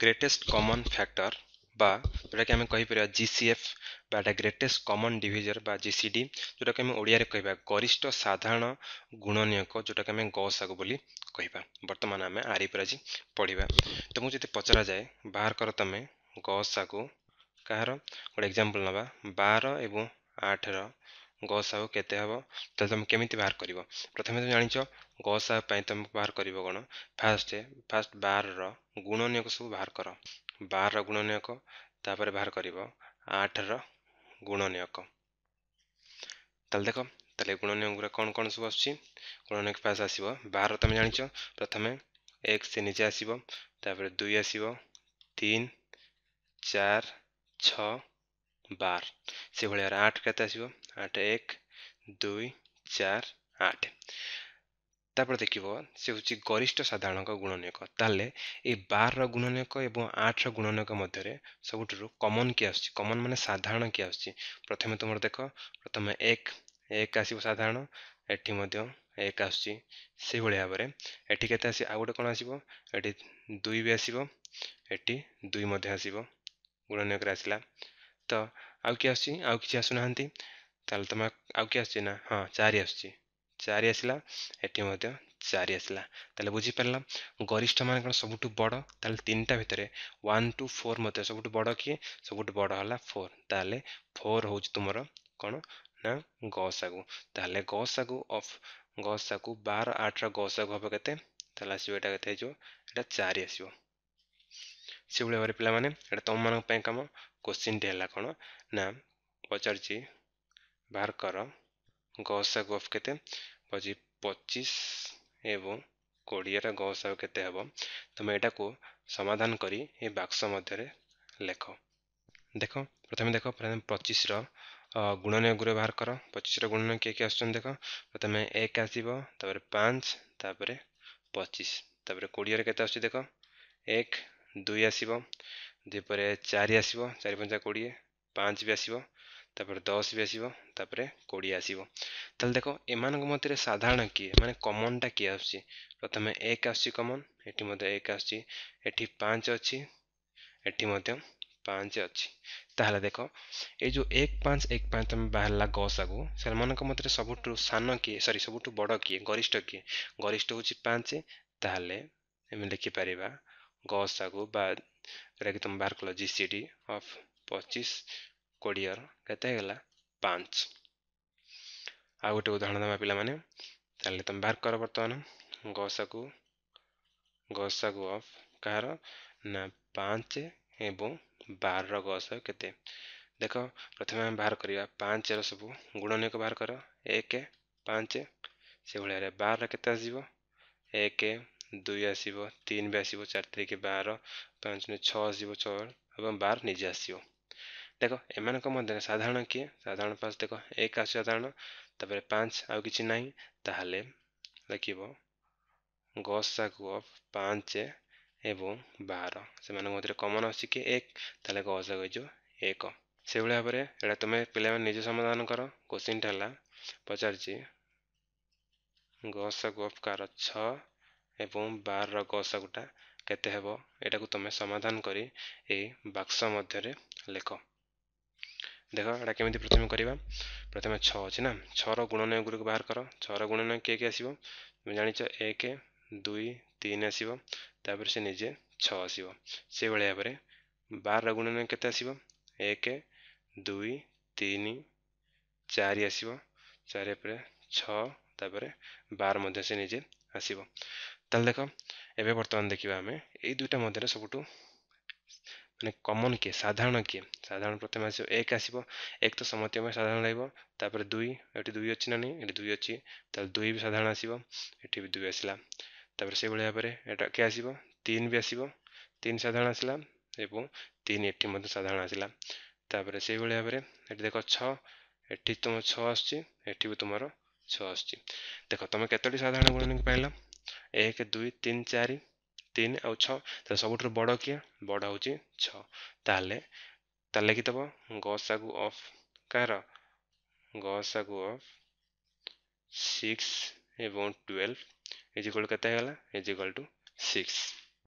Greatest common factor ବା ଯେଉଁଟାକି ଆମେ କହିପାରିବା ଜି ସି ଏଫ୍ ବା ଏଟା ଗ୍ରେଟେଷ୍ଟ କମନ୍ ଡିଭିଜର ବା ଜି ସି ଡି ଯେଉଁଟାକି ଆମେ ଓଡ଼ିଆରେ କହିବା ଗରିଷ୍ଠ ସାଧାରଣ ଗୁଣନୀୟକ ଯେଉଁଟାକି ଆମେ ଗସାଗୁ ବୋଲି କହିବା। ବର୍ତ୍ତମାନ ଆମେ ଆରି ଉପରେ ଆଜି ପଢ଼ିବା। ତୁମକୁ ଯଦି ପଚରାଯାଏ ବାହାର କର ତମେ ଗସାଗୁ କାହାର? ଗୋଟେ ଏକ୍ଜାମ୍ପଲ୍ ନେବା। ବାର ଏବଂ ଆଠର ଗସାଗୁ କେତେ ହେବ? ତାହେଲେ ତୁମେ କେମିତି ବାହାର କରିବ? ପ୍ରଥମେ ତୁମେ ଜାଣିଛ ଗସାଗୁ ପାଇଁ ତୁମେ ବାହାର କରିବ କ'ଣ? ଫାଷ୍ଟ ଫାଷ୍ଟ ବାରର ଗୁଣନୀୟକ ସବୁ ବାହାର କର। ବାରର ଗୁଣନୀୟକ ତାପରେ ବାହାର କରିବ। ଆଠର ଗୁଣନୀୟକ। ତାହେଲେ ଦେଖ ତାହେଲେ ଗୁଣନୀୟକ ଗୁଡ଼ା କ'ଣ କ'ଣ ସବୁ ଆସୁଛି? ଗୁଣନୀୟକ ଫାଷ୍ଟ ଆସିବ। ବାର ତୁମେ ଜାଣିଛ ପ୍ରଥମେ ଏକ ସେ ନିଜେ ଆସିବ ତାପରେ ଦୁଇ ଆସିବ ତିନି ଚାରି ଛଅ ବାର ସେଭଳିଆ ଆଠ କେତେ ଆସିବ ଆଠ ଏକ ଦୁଇ ଚାରି ଆଠ ତାପରେ ଦେଖିବ ସେ ହେଉଛି ଗରିଷ୍ଠ ସାଧାରଣଙ୍କ ଗୁଣନୀୟକ ତାହେଲେ ଏଇ ବାରର ଗୁଣନୀୟକ ଏବଂ ଆଠର ଗୁଣନୀୟକ ମଧ୍ୟରେ ସବୁଠାରୁ କମନ୍ କିଏ ଆସୁଛି କମନ୍ ମାନେ ସାଧାରଣ କିଏ ଆସୁଛି ପ୍ରଥମେ ତୁମର ଦେଖ ପ୍ରଥମେ ଏକ ଏକ ଆସିବ ସାଧାରଣ ଏଠି ମଧ୍ୟ ଏକ ଆସୁଛି ସେଇଭଳି ଭାବରେ ଏଠି କେତେ ଆସିବ ଆଉ ଗୋଟେ କ'ଣ ଆସିବ ଏଠି ଦୁଇ ବି ଆସିବ ଏଠି ଦୁଇ ମଧ୍ୟ ଆସିବ ଗୁଣନୀୟକରେ ଆସିଲା ତ ଆଉ କିଏ ଆସୁଛି? ଆଉ କିଛି ଆସୁନାହାନ୍ତି? ତାହେଲେ ତମେ ଆଉ କିଏ ଆସୁଛି ନା? ହଁ ଚାରି ଆସୁଛି। ଚାରି ଆସିଲା ଏଠି ମଧ୍ୟ ଚାରି ଆସିଲା। ତାହେଲେ ବୁଝିପାରିଲ ଗରିଷ୍ଠ ମାନେ କ'ଣ ସବୁଠୁ ବଡ଼? ତାହେଲେ ତିନିଟା ଭିତରେ ୱାନ୍ ଟୁ ଫୋର୍ ମଧ୍ୟ ସବୁଠୁ ବଡ଼ କିଏ? ସବୁଠୁ ବଡ଼ ହେଲା ଫୋର୍ ତାହେଲେ ଫୋର୍ ହେଉଛି ତୁମର କ'ଣ ନା ଗସାଗୁ। ତାହେଲେ ଗସାଗୁ ଅଫ୍ ଗସାଗୁ ବାର ଆଠର ଗସାଗୁ ହେବ କେତେ? ତାହେଲେ ଆସିବ ଏଇଟା କେତେ ହେଇଯିବ? ଏଇଟା ଚାରି ଆସିବ। ସେଇଭଳି ଭାବରେ ପିଲାମାନେ ଏଇଟା ତୁମମାନଙ୍କ ପାଇଁ କାମ କୋଶ୍ଚିନ୍ଟି ହେଲା କ'ଣ ନା ପଚାରୁଛି ବାହାର କର ଗସାଗୁ ଅଫ୍ କେତେ ପଚି ପଚିଶ ଏବଂ କୋଡ଼ିଏର ଗସାଗୁ କେତେ ହେବ ତୁମେ ଏଇଟାକୁ ସମାଧାନ କରି ଏ ବାକ୍ସ ମଧ୍ୟରେ ଲେଖ ଦେଖ ପ୍ରଥମେ ଦେଖ ପ୍ରଥମେ ପଚିଶର ଗୁଣନୀୟ ଗୁରେ ବାହାର କର। ପଚିଶର ଗୁଣନୀୟ କିଏ କିଏ ଆସୁଛନ୍ତି ଦେଖ। ପ୍ରଥମେ ଏକ ଆସିବ ତାପରେ ପାଞ୍ଚ ତାପରେ ପଚିଶ। ତାପରେ କୋଡ଼ିଏରେ କେତେ ଆସୁଛି ଦେଖ? ଏକ ଦୁଇ ଆସିବ ଦୁଇପରେ ଚାରି ଆସିବ ଚାରି ପଞ୍ଚା କୋଡ଼ିଏ ପାଞ୍ଚ ବି ଆସିବ ତାପରେ ଦଶ ବି ଆସିବ ତାପରେ କୋଡ଼ିଏ ଆସିବ। ତାହେଲେ ଦେଖ ଏମାନଙ୍କ ମଧ୍ୟରେ ସାଧାରଣ କିଏ? ମାନେ କମନ୍ଟା କିଏ ଆସୁଛି? ପ୍ରଥମେ ଏକ ଆସୁଛି କମନ୍ ଏଠି ମଧ୍ୟ ଏକ ଆସୁଛି ଏଠି ପାଞ୍ଚ ଅଛି ଏଠି ମଧ୍ୟ ପାଞ୍ଚ ଅଛି। ତାହେଲେ ଦେଖ ଏଇ ଯେଉଁ ଏକ ପାଞ୍ଚ ଏକ ପାଞ୍ଚ ତମେ ବାହାରିଲା ଗସାକୁ ସେମାନଙ୍କ ମଧ୍ୟରେ ସବୁଠୁ ସାନ କିଏ? ସରି ସବୁଠୁ ବଡ଼ କିଏ? ଗରିଷ୍ଠ କିଏ? ଗରିଷ୍ଠ ହେଉଛି ପାଞ୍ଚ ତାହେଲେ ଆମେ ଲେଖିପାରିବା ଗସାଗୁ ବା ଯେଉଁଟାକି ତୁମେ ବାହାର କଲ ଜି ସି ଡି ଅଫ୍ ପଚିଶ କୋଡ଼ିଏର କେତେ ହେଇଗଲା? ପାଞ୍ଚ। ଆଉ ଗୋଟେ ଉଦାହରଣ ଦେବା ପିଲାମାନେ ତାହେଲେ ତୁମେ ବାହାର କର ବର୍ତ୍ତମାନ। ଗସାଗୁ ଗସାଗୁ ଅଫ୍ କାହାର? ନା ପାଞ୍ଚ ଏବଂ ବାରର ଗସାଗୁ କେତେ? ଦେଖ ପ୍ରଥମେ ଆମେ ବାହାର କରିବା। ପାଞ୍ଚର ସବୁ ଗୁଣନୀୟକ ବାହାର କର। ଏକ ପାଞ୍ଚ। ସେଭଳିଆରେ ବାରର କେତେ ଆସିବ? ଏକ ଦୁଇ ଆସିବ ତିନି ବି ଆସିବ ଚାରି ତାରିଖ ବାର ପାଞ୍ଚ ଛଅ ଆସିବ ଛଅ ଏବଂ ବାର ନିଜେ ଆସିବ ଦେଖ ଏମାନଙ୍କ ମଧ୍ୟରେ ସାଧାରଣ କିଏ? ସାଧାରଣ ପାଞ୍ଚ ଦେଖ ଏକ ଆସୁଛି ସାଧାରଣ ତାପରେ ପାଞ୍ଚ ଆଉ କିଛି ନାହିଁ ତାହେଲେ ଲେଖିବ ଗସାଗୁ ଅଫ୍ ପାଞ୍ଚ ଏବଂ ବାର। ସେମାନଙ୍କ ମଧ୍ୟରେ କମନ୍ ଆସୁଛି କି ଏକ। ତାହେଲେ ଗସାଗୁ ହେଇଯିବ ଏକ। ସେଇଭଳି ଭାବରେ ଏଇଟା ତୁମେ ପିଲାମାନେ ନିଜେ ସମାଧାନ କର। କୋଶ୍ଚିନ୍ଟା ହେଲା ପଚାରିଛି ଗସାଗୁ ଅଫ୍ କାର ଛଅ ଏବଂ ବାରର ଗସାଗୁଟା କେତେ ହେବ ଏଟାକୁ ତୁମେ ସମାଧାନ କରି ଏଇ ବାକ୍ସ ମଧ୍ୟରେ ଲେଖ। ଦେଖ ଏଟା କେମିତି ପ୍ରଥମେ କରିବା। ପ୍ରଥମେ ଛଅ ଅଛି ନା? ଛଅର ଗୁଣନୀୟ ଗୁଡ଼ିକୁ ବାହାର କର। ଛଅର ଗୁଣନୀୟ କିଏ କିଏ ଆସିବ? ତୁମେ ଜାଣିଛ ଏକ ଦୁଇ ତିନି ଆସିବ। ତାପରେ ସେ ନିଜେ ଛଅ ଆସିବ। ସେଇଭଳି ଭାବରେ ବାରର ଗୁଣନୀୟ କେତେ ଆସିବ? ଏକ ଦୁଇ ତିନି ଚାରି ଆସିବ। ଚାରି ପରେ ଛଅ ତାପରେ ବାର ମଧ୍ୟ ସେ ନିଜେ ଆସିବ। ତାହେଲେ ଦେଖ ଏବେ ବର୍ତ୍ତମାନ ଦେଖିବା ଆମେ ଏଇ ଦୁଇଟା ମଧ୍ୟରେ ସବୁଠୁ ମାନେ କମନ୍ କିଏ ସାଧାରଣ କିଏ ସାଧାରଣ ପ୍ରଥମେ ଆସିବ ଏକ ଆସିବ ଏକ ତ ସମସ୍ତଙ୍କ ପାଇଁ ସାଧାରଣ ରହିବ ତାପରେ ଦୁଇ ଏଠି ଦୁଇ ଅଛି ନା ନାହିଁ ଏଠି ଦୁଇ ଅଛି ତାହେଲେ ଦୁଇ ବି ସାଧାରଣ ଆସିବ ଏଠି ବି ଦୁଇ ଆସିଲା ତାପରେ ସେଇଭଳି ଭାବରେ ଏଟା କିଏ ଆସିବ ତିନି ବି ଆସିବ ତିନି ସାଧାରଣ ଆସିଲା ଏବଂ ତିନି ଏଠି ମଧ୍ୟ ସାଧାରଣ ଆସିଲା ତାପରେ ସେଇଭଳି ଭାବରେ ଏଠି ଦେଖ ଛଅ ଏଠି ତୁମ ଛଅ ଆସୁଛି ଏଠି ବି ତୁମର ଛଅ ଆସୁଛି ଦେଖ ତମେ କେତୋଟି ସାଧାରଣ ଗୁଣନୀୟ ପାଇଲ ଏକ ଦୁଇ ତିନି ଚାରି ତିନି ଆଉ ଛଅ। ତାହେଲେ ସବୁଠାରୁ ବଡ଼ କିଏ? ବଡ଼ ହେଉଛି ଛଅ। ତାହେଲେ ତାହେଲେ ଲେଖିଦେବ। ଗସାଗୁ ଅଫ୍। କାହାର? ଗସାଗୁ ଅଫ୍ ସିକ୍ସ ଏବଂ ଟୁଏଲ୍ଭ। ଇଜିକାଲ୍ କେତେ ହେଇଗଲା? Is equal to six.